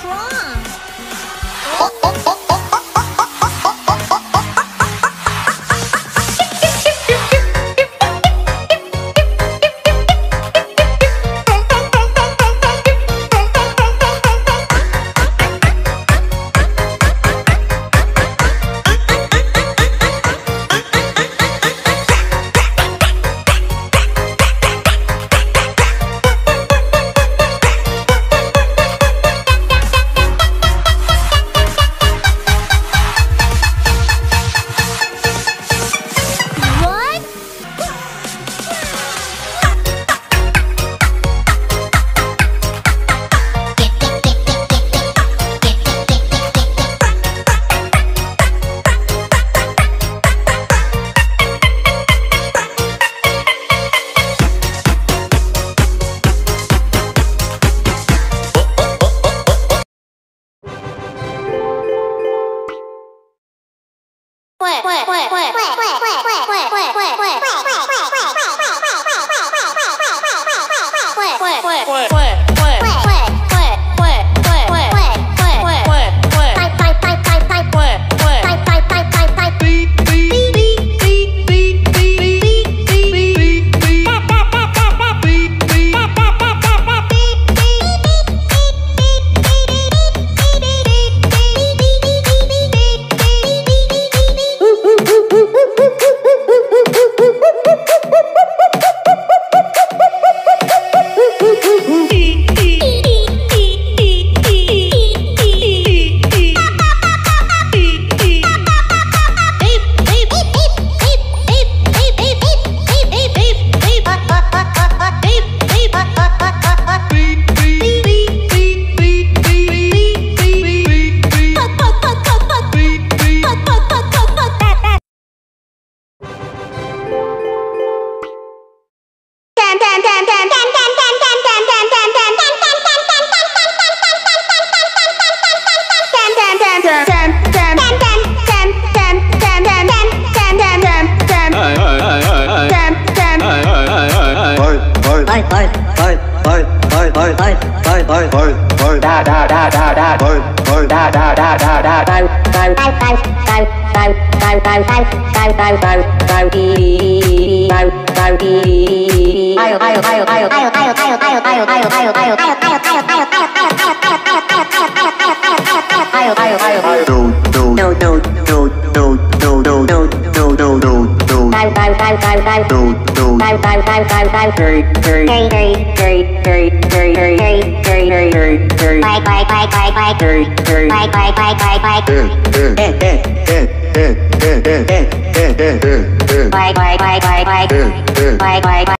cry. Ayo, ayo, ayo. five two two five five five five five three three three three three three three three three three three three five five five five five three three five five five five five five five five five five